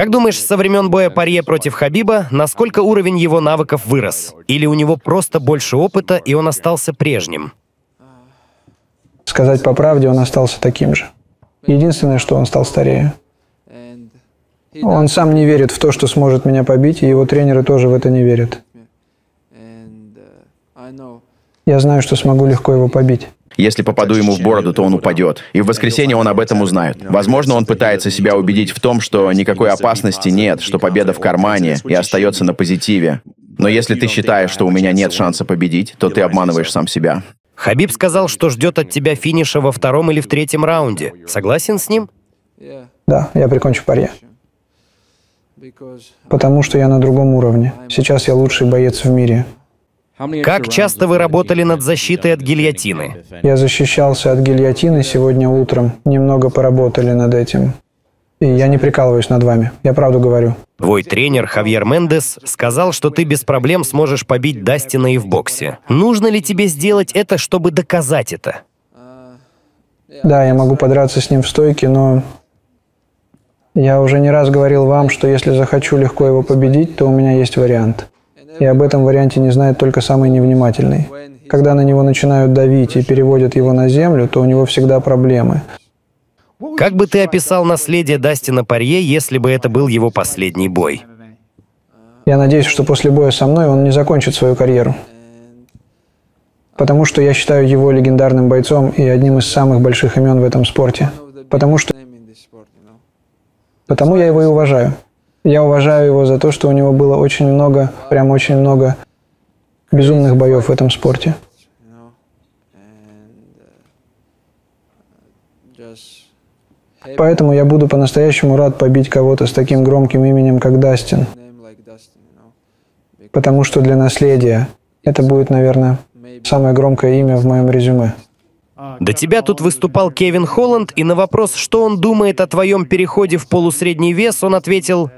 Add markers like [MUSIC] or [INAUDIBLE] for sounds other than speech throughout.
Как думаешь, со времен боя Парье против Хабиба, насколько уровень его навыков вырос? Или у него просто больше опыта, и он остался прежним? Сказать по правде, он остался таким же. Единственное, что он стал старее. Он сам не верит в то, что сможет меня побить, и его тренеры тоже в это не верят. Я знаю, что смогу легко его побить. Если попаду ему в бороду, то он упадет. И в воскресенье он об этом узнает. Возможно, он пытается себя убедить в том, что никакой опасности нет, что победа в кармане и остается на позитиве. Но если ты считаешь, что у меня нет шанса победить, то ты обманываешь сам себя. Хабиб сказал, что ждет от тебя финиша во втором или в третьем раунде. Согласен с ним? Да, я прикончу парье. Потому что я на другом уровне. Сейчас я лучший боец в мире. Как часто вы работали над защитой от гильотины? Я защищался от гильотины сегодня утром. Немного поработали над этим. И я не прикалываюсь над вами. Я правду говорю. Твой тренер Хавьер Мендес сказал, что ты без проблем сможешь побить Дастина и в боксе. Нужно ли тебе сделать это, чтобы доказать это? Да, я могу подраться с ним в стойке, но я уже не раз говорил вам, что если захочу легко его победить, то у меня есть вариант. И об этом варианте не знает только самый невнимательный. Когда на него начинают давить и переводят его на землю, то у него всегда проблемы. Как бы ты описал наследие Дастина Парье, если бы это был его последний бой? Я надеюсь, что после боя со мной он не закончит свою карьеру. Потому что я считаю его легендарным бойцом и одним из самых больших имен в этом спорте. Потому что... Потому я его и уважаю. Я уважаю его за то, что у него было очень много, прям очень много безумных боев в этом спорте. Поэтому я буду по-настоящему рад побить кого-то с таким громким именем, как Дастин. Потому что для наследия это будет, наверное, самое громкое имя в моем резюме. До тебя тут выступал Кевин Холланд, и на вопрос, что он думает о твоем переходе в полусредний вес, он ответил,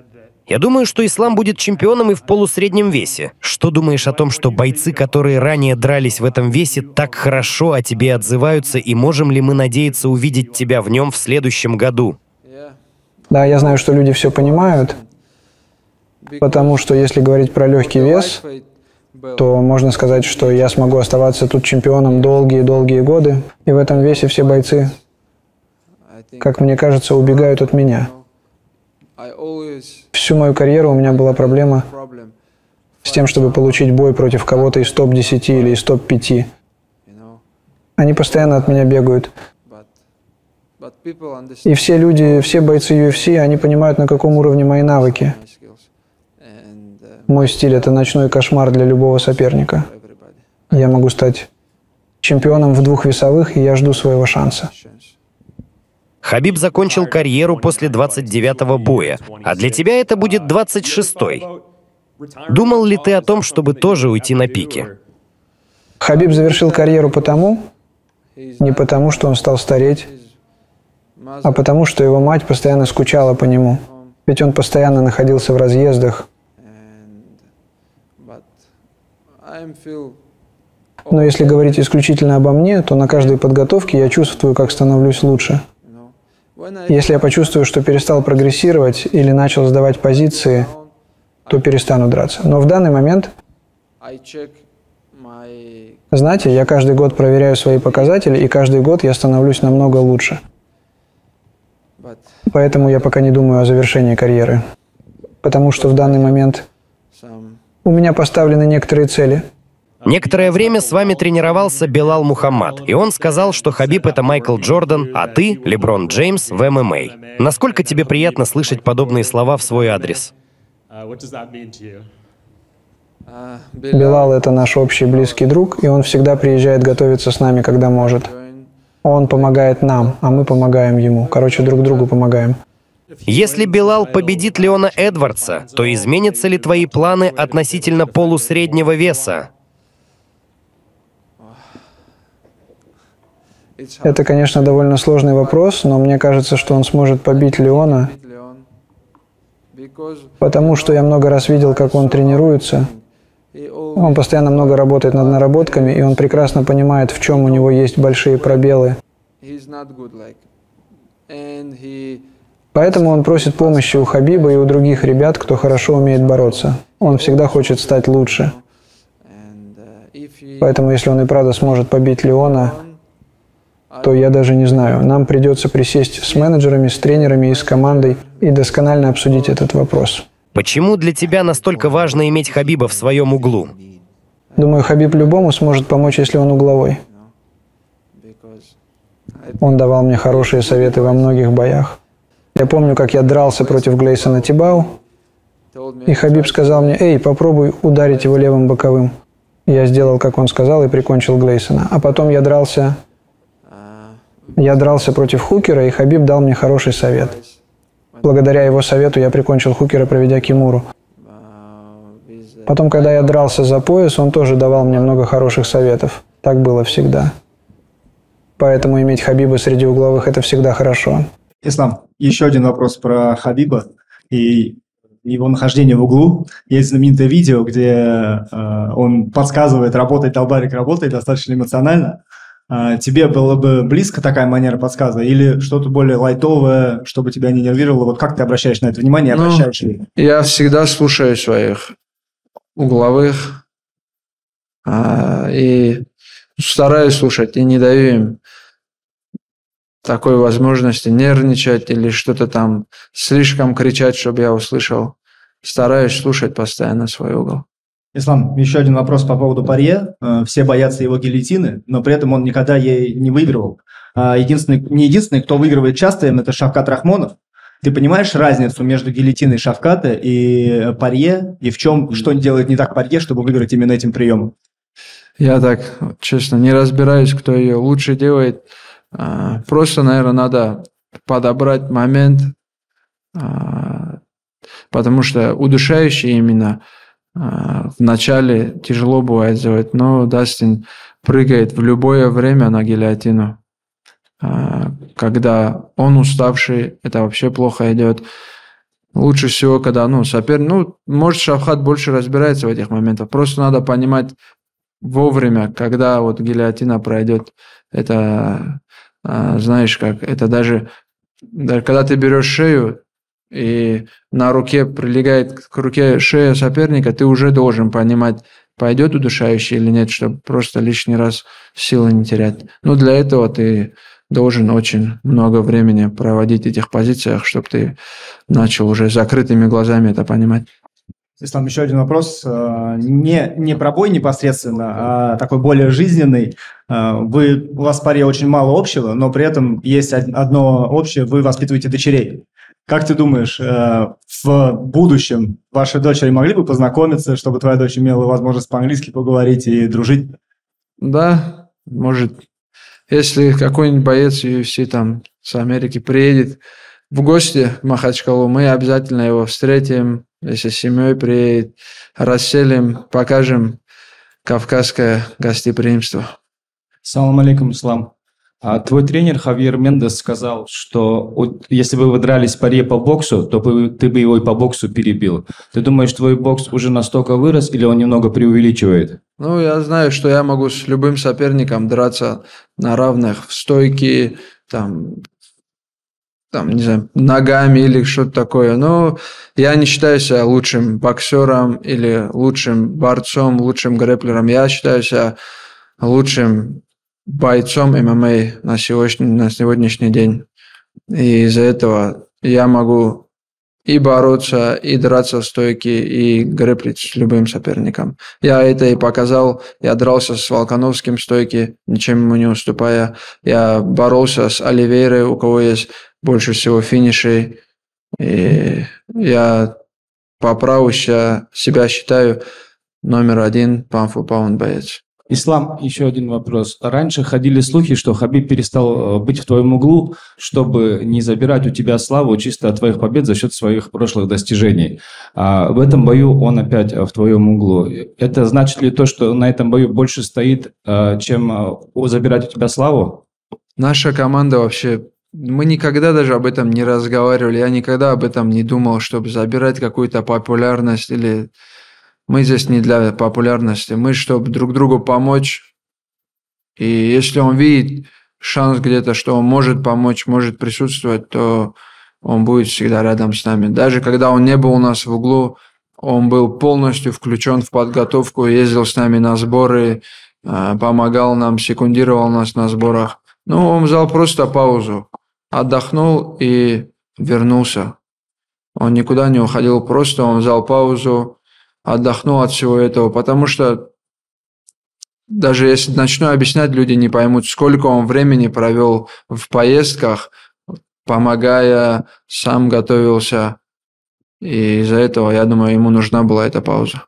я думаю, что ислам будет чемпионом и в полусреднем весе. Что думаешь о том, что бойцы, которые ранее дрались в этом весе, так хорошо о тебе отзываются, и можем ли мы надеяться увидеть тебя в нем в следующем году? Да, я знаю, что люди все понимают, потому что если говорить про легкий вес, то можно сказать, что я смогу оставаться тут чемпионом долгие-долгие годы, и в этом весе все бойцы, как мне кажется, убегают от меня. Всю мою карьеру у меня была проблема с тем, чтобы получить бой против кого-то из топ-10 или из топ-5. Они постоянно от меня бегают. И все люди, все бойцы UFC, они понимают, на каком уровне мои навыки. Мой стиль – это ночной кошмар для любого соперника. Я могу стать чемпионом в двух весовых, и я жду своего шанса. Хабиб закончил карьеру после 29-го боя, а для тебя это будет 26-й. Думал ли ты о том, чтобы тоже уйти на пике? Хабиб завершил карьеру потому, не потому, что он стал стареть, а потому, что его мать постоянно скучала по нему. Ведь он постоянно находился в разъездах. Но если говорить исключительно обо мне, то на каждой подготовке я чувствую, как становлюсь лучше. Если я почувствую, что перестал прогрессировать или начал сдавать позиции, то перестану драться. Но в данный момент, знаете, я каждый год проверяю свои показатели, и каждый год я становлюсь намного лучше. Поэтому я пока не думаю о завершении карьеры. Потому что в данный момент у меня поставлены некоторые цели – Некоторое время с вами тренировался Белал Мухаммад, и он сказал, что Хабиб — это Майкл Джордан, а ты — Леброн Джеймс в ММА. Насколько тебе приятно слышать подобные слова в свой адрес? Белал — это наш общий близкий друг, и он всегда приезжает готовиться с нами, когда может. Он помогает нам, а мы помогаем ему. Короче, друг другу помогаем. Если Белал победит Леона Эдвардса, то изменятся ли твои планы относительно полусреднего веса? Это, конечно, довольно сложный вопрос, но мне кажется, что он сможет побить Леона, потому что я много раз видел, как он тренируется. Он постоянно много работает над наработками, и он прекрасно понимает, в чем у него есть большие пробелы. Поэтому он просит помощи у Хабиба и у других ребят, кто хорошо умеет бороться. Он всегда хочет стать лучше. Поэтому если он и правда сможет побить Леона, то я даже не знаю. Нам придется присесть с менеджерами, с тренерами и с командой и досконально обсудить этот вопрос. Почему для тебя настолько важно иметь Хабиба в своем углу? Думаю, Хабиб любому сможет помочь, если он угловой. Он давал мне хорошие советы во многих боях. Я помню, как я дрался против Глейсона Тибау, и Хабиб сказал мне, «Эй, попробуй ударить его левым боковым». Я сделал, как он сказал, и прикончил Глейсона. А потом я дрался... Я дрался против Хукера, и Хабиб дал мне хороший совет. Благодаря его совету я прикончил Хукера, проведя Кимуру. Потом, когда я дрался за пояс, он тоже давал мне много хороших советов. Так было всегда. Поэтому иметь Хабиба среди угловых – это всегда хорошо. Ислам, еще один вопрос про Хабиба и его нахождение в углу. Есть знаменитое видео, где э, он подсказывает, работает, Долбарик работает достаточно эмоционально. Э, тебе было бы близко такая манера подсказа или что-то более лайтовое, чтобы тебя не нервировало? Вот как ты обращаешь на это внимание, ну, обращаешь ли? Я всегда слушаю своих угловых э, и стараюсь слушать и не даю им такой возможности нервничать или что-то там слишком кричать, чтобы я услышал. Стараюсь слушать постоянно свой угол. Ислам, еще один вопрос по поводу Парье. Э, все боятся его гильотины, но при этом он никогда ей не выигрывал. А единственный, не единственный, кто выигрывает часто это Шавкат Рахмонов. Ты понимаешь разницу между гильотиной Шавката и Парье, и в чем, что делает не так Парье, чтобы выиграть именно этим приемом? Я так, честно, не разбираюсь, кто ее лучше делает. А, просто, наверное, надо подобрать момент, а, потому что удушающие именно а, в начале тяжело бывает сделать, но Дастин прыгает в любое время на гильотину. Когда он уставший, это вообще плохо идет. Лучше всего, когда, ну, соперник, ну, может, Шавхат больше разбирается в этих моментах. Просто надо понимать вовремя, когда вот гильотина пройдет. Это а, знаешь как, это даже, даже когда ты берешь шею, и на руке прилегает к руке шея соперника, ты уже должен понимать, пойдет удушающий или нет, чтобы просто лишний раз силы не терять. Но для этого ты должен очень много времени проводить в этих позициях, чтобы ты начал уже закрытыми глазами это понимать. Ислам, еще один вопрос. Э, не, не про бой непосредственно, а такой более жизненный. Э, вы, у вас в паре очень мало общего, но при этом есть одно общее, вы воспитываете дочерей. Как ты думаешь, э, в будущем ваши дочери могли бы познакомиться, чтобы твоя дочь имела возможность по-английски поговорить и дружить? Да, может. Если какой-нибудь боец UFC там с Америки приедет в гости в Махачкалу, мы обязательно его встретим, если с семьей приедет, расселим, покажем кавказское гостеприимство. Салам алейкум, ислам. А твой тренер Хавьер Мендес сказал, что вот, если бы вы дрались паре по боксу, то бы, ты бы его и по боксу перебил. Ты думаешь, твой бокс уже настолько вырос или он немного преувеличивает? Ну, я знаю, что я могу с любым соперником драться на равных в стойке, там, там, не знаю, ногами или что-то такое. Но я не считаю себя лучшим боксером или лучшим борцом, лучшим грэплером. Я считаю себя лучшим бойцом ММА на сегодняшний, на сегодняшний день. И из-за этого я могу и бороться, и драться в стойке, и грэплить с любым соперником. Я это и показал. Я дрался с Волконовским в стойке, ничем ему не уступая. Я боролся с Оливейрой, у кого есть больше всего финишей. И я по праву себя считаю номер один панфу паунд боец. Ислам, еще один вопрос. Раньше ходили слухи, что Хабиб перестал э, быть в твоем углу, чтобы не забирать у тебя славу чисто от твоих побед за счет своих прошлых достижений. А в этом бою он опять в твоем углу. Это значит ли то, что на этом бою больше стоит, э, чем э, забирать у тебя славу? Наша команда вообще мы никогда даже об этом не разговаривали. Я никогда об этом не думал, чтобы забирать какую-то популярность или мы здесь не для популярности, мы чтобы друг другу помочь. И если он видит шанс где-то, что он может помочь, может присутствовать, то он будет всегда рядом с нами. Даже когда он не был у нас в углу, он был полностью включен в подготовку, ездил с нами на сборы, э, помогал нам, секундировал нас на сборах. Ну, он взял просто паузу, отдохнул и вернулся. Он никуда не уходил, просто он взял паузу, отдохнул от всего этого, потому что даже если начну объяснять, люди не поймут, сколько он времени провел в поездках, помогая, сам готовился. И из-за этого, я думаю, ему нужна была эта пауза.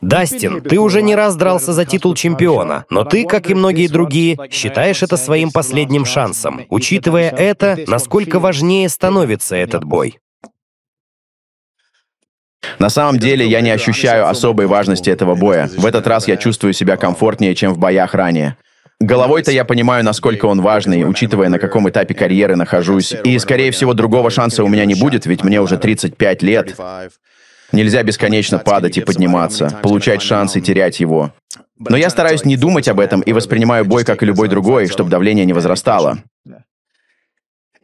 Дастин, ты уже не раз дрался за титул чемпиона, но ты, как и многие другие, считаешь это своим последним шансом. Учитывая это, насколько важнее становится этот бой? На самом деле, я не ощущаю особой важности этого боя. В этот раз я чувствую себя комфортнее, чем в боях ранее. Головой-то я понимаю, насколько он важный, учитывая, на каком этапе карьеры нахожусь. И, скорее всего, другого шанса у меня не будет, ведь мне уже 35 лет. Нельзя бесконечно падать и подниматься, получать шанс и терять его. Но я стараюсь не думать об этом и воспринимаю бой, как и любой другой, чтобы давление не возрастало.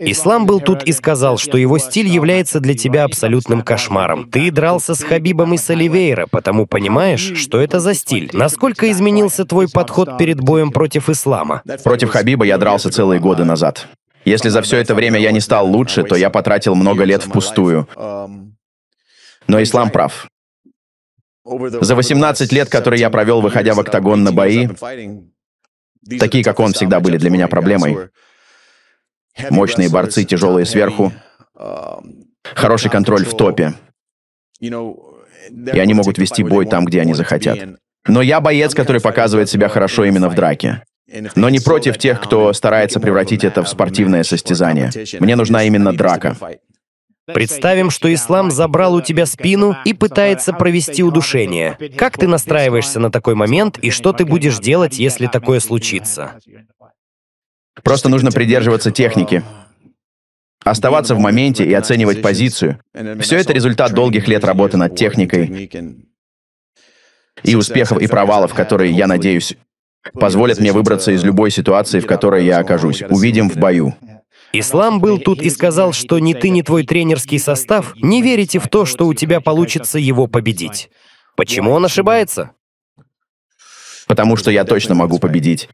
Ислам был тут и сказал, что его стиль является для тебя абсолютным кошмаром. Ты дрался с Хабибом и с Оливейра, потому понимаешь, что это за стиль. Насколько изменился твой подход перед боем против Ислама? Против Хабиба я дрался целые годы назад. Если за все это время я не стал лучше, то я потратил много лет впустую. Но Ислам прав. За 18 лет, которые я провел, выходя в октагон на бои, такие, как он, всегда были для меня проблемой. Мощные борцы, тяжелые сверху. Хороший контроль в топе. И они могут вести бой там, где они захотят. Но я боец, который показывает себя хорошо именно в драке. Но не против тех, кто старается превратить это в спортивное состязание. Мне нужна именно драка. Представим, что ислам забрал у тебя спину и пытается провести удушение. Как ты настраиваешься на такой момент и что ты будешь делать, если такое случится? Просто нужно придерживаться техники. Оставаться в моменте и оценивать позицию. Все это результат долгих лет работы над техникой и успехов и провалов, которые, я надеюсь, позволят мне выбраться из любой ситуации, в которой я окажусь. Увидим в бою. Ислам был тут и сказал, что ни ты, ни твой тренерский состав не верите в то, что у тебя получится его победить. Почему он ошибается? Потому что я точно могу победить.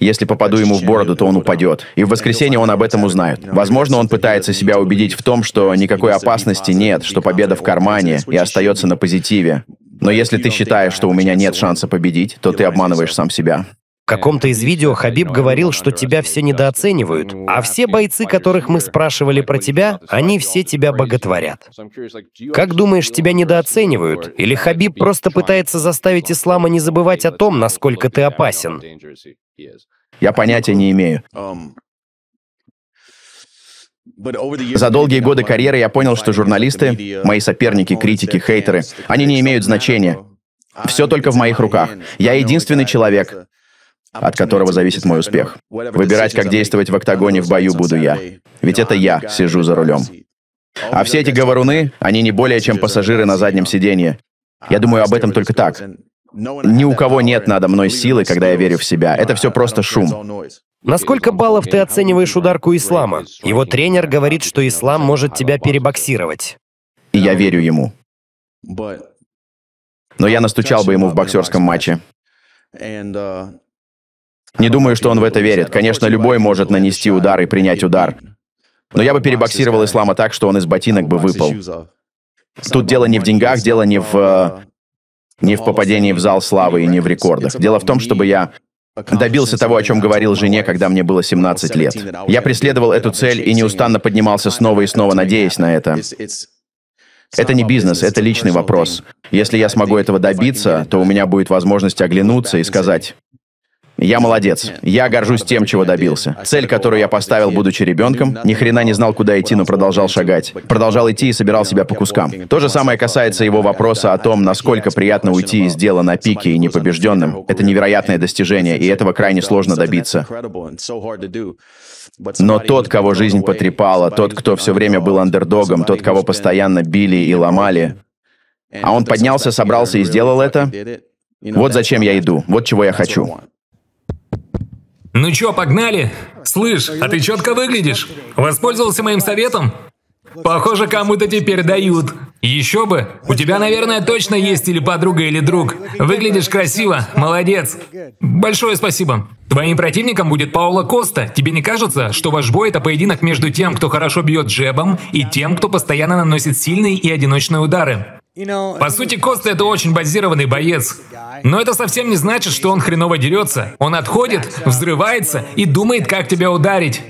Если попаду ему в бороду, то он упадет. И в воскресенье он об этом узнает. Возможно, он пытается себя убедить в том, что никакой опасности нет, что победа в кармане и остается на позитиве. Но если ты считаешь, что у меня нет шанса победить, то ты обманываешь сам себя. В каком-то из видео Хабиб говорил, что тебя все недооценивают, а все бойцы, которых мы спрашивали про тебя, они все тебя боготворят. Как думаешь, тебя недооценивают? Или Хабиб просто пытается заставить Ислама не забывать о том, насколько ты опасен? Я понятия не имею. За долгие годы карьеры я понял, что журналисты, мои соперники, критики, хейтеры, они не имеют значения. Все только в моих руках. Я единственный человек, от которого зависит мой успех. Выбирать, как действовать в октагоне в бою буду я. Ведь это я сижу за рулем. А все эти говоруны, они не более чем пассажиры на заднем сиденье. Я думаю об этом только так. Ни у кого нет надо мной силы, когда я верю в себя. Это все просто шум. На сколько баллов ты оцениваешь ударку Ислама? Его тренер говорит, что Ислам может тебя перебоксировать. И я верю ему. Но я настучал бы ему в боксерском матче. Не думаю, что он в это верит. Конечно, любой может нанести удар и принять удар. Но я бы перебоксировал Ислама так, что он из ботинок бы выпал. Тут дело не в деньгах, дело не в... Не в попадении в зал славы и не в рекордах. Дело в том, чтобы я добился того, о чем говорил жене, когда мне было 17 лет. Я преследовал эту цель и неустанно поднимался снова и снова, надеясь на это. Это не бизнес, это личный вопрос. Если я смогу этого добиться, то у меня будет возможность оглянуться и сказать, я молодец. Я горжусь тем, чего добился. Цель, которую я поставил, будучи ребенком, ни хрена не знал, куда идти, но продолжал шагать. Продолжал идти и собирал себя по кускам. То же самое касается его вопроса о том, насколько приятно уйти из дела на пике и непобежденным. Это невероятное достижение, и этого крайне сложно добиться. Но тот, кого жизнь потрепала, тот, кто все время был андердогом, тот, кого постоянно били и ломали, а он поднялся, собрался и сделал это, вот зачем я иду, вот чего я хочу. Ну чё, погнали? Слышь, а ты четко выглядишь. Воспользовался моим советом? Похоже, кому-то теперь дают. Еще бы. У тебя, наверное, точно есть или подруга, или друг. Выглядишь красиво. Молодец. Большое спасибо. Твоим противником будет Паула Коста. Тебе не кажется, что ваш бой – это поединок между тем, кто хорошо бьет джебом, и тем, кто постоянно наносит сильные и одиночные удары? По сути, Коста это очень базированный боец. Но это совсем не значит, что он хреново дерется. Он отходит, взрывается и думает, как тебя ударить.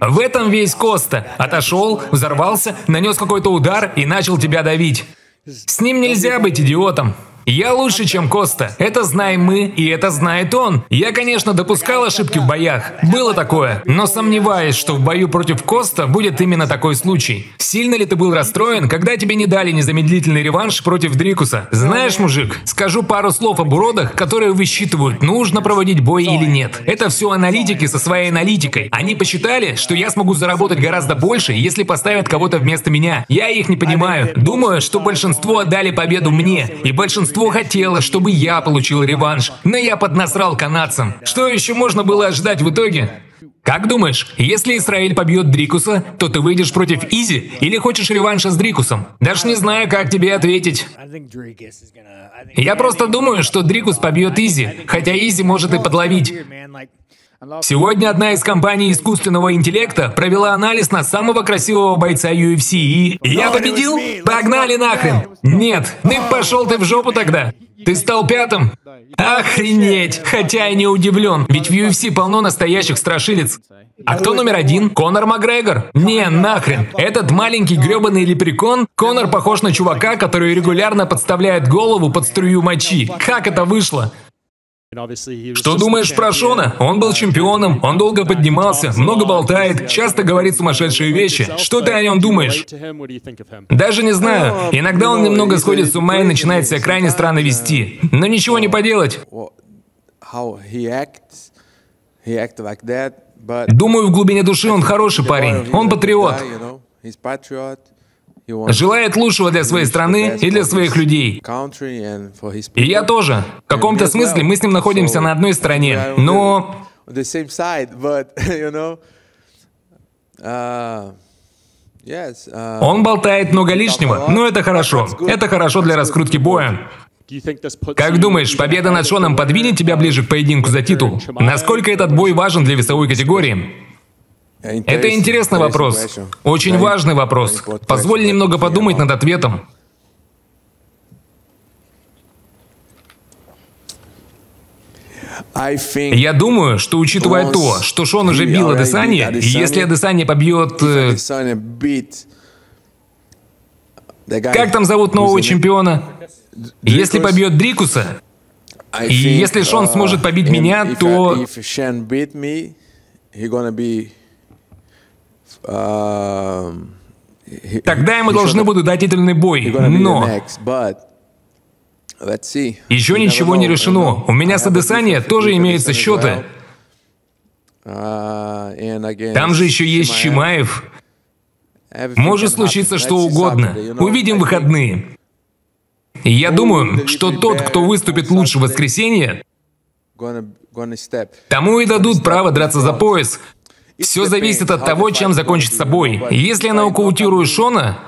В этом весь Коста. Отошел, взорвался, нанес какой-то удар и начал тебя давить. С ним нельзя быть идиотом. Я лучше, чем Коста. Это знаем мы, и это знает он. Я, конечно, допускал ошибки в боях. Было такое. Но сомневаюсь, что в бою против Коста будет именно такой случай. Сильно ли ты был расстроен, когда тебе не дали незамедлительный реванш против Дрикуса? Знаешь, мужик, скажу пару слов об уродах, которые высчитывают, нужно проводить бой или нет. Это все аналитики со своей аналитикой. Они посчитали, что я смогу заработать гораздо больше, если поставят кого-то вместо меня. Я их не понимаю. Думаю, что большинство отдали победу мне, и большинство Большинство хотело, чтобы я получил реванш, но я поднасрал канадцам. Что еще можно было ожидать в итоге? Как думаешь, если Израиль побьет Дрикуса, то ты выйдешь против Изи или хочешь реванша с Дрикусом? Даже не знаю, как тебе ответить. Я просто думаю, что Дрикус побьет Изи, хотя Изи может и подловить. Сегодня одна из компаний искусственного интеллекта провела анализ на самого красивого бойца UFC и... Я победил? Погнали нахрен! Нет, ну пошел ты в жопу тогда! Ты стал пятым? Охренеть! Хотя я не удивлен, ведь в UFC полно настоящих страшилец. А кто номер один? Конор Макгрегор? Не, нахрен. Этот маленький гребаный лепрекон? Конор похож на чувака, который регулярно подставляет голову под струю мочи. Как это вышло? Что думаешь про Шона? Он был чемпионом, он долго поднимался, много болтает, часто говорит сумасшедшие вещи. Что ты о нем думаешь? Даже не знаю. Иногда он немного сходит с ума и начинает себя крайне странно вести. Но ничего не поделать. Думаю, в глубине души он хороший парень. Он патриот. Желает лучшего для своей страны и для своих людей. И я тоже. В каком-то смысле мы с ним находимся на одной стороне. Но... [LAUGHS] Он болтает много лишнего, но это хорошо. Это хорошо для раскрутки боя. Как думаешь, победа над Шоном подвинет тебя ближе к поединку за титул? Насколько этот бой важен для весовой категории? Это интересный вопрос. Очень важный вопрос. Позволь немного подумать над ответом. Я думаю, что учитывая то, что Шон уже бил Адесанье, если Адесанье побьет... Э, как там зовут нового чемпиона? Если побьет Дрикуса, и если Шон сможет побить меня, то... Um, Тогда ему должны будут дать титульный бой, но... Еще ничего не решено. У меня с Адесания тоже имеются счеты. Uh, Там же еще есть Чимаев. Может случиться что угодно. Увидим выходные. Я думаю, что тот, кто выступит лучше в воскресенье, тому и дадут право драться за пояс. Все зависит от того, чем закончится бой. Если я нокаутирую Шона,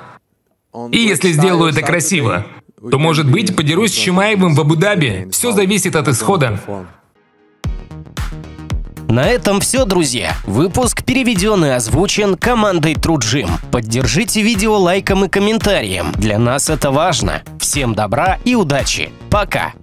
и если сделаю это красиво, то, может быть, подерусь с Чимаевым в Абу-Даби. Все зависит от исхода. На этом все, друзья. Выпуск переведен и озвучен командой Труджим. Поддержите видео лайком и комментарием. Для нас это важно. Всем добра и удачи. Пока.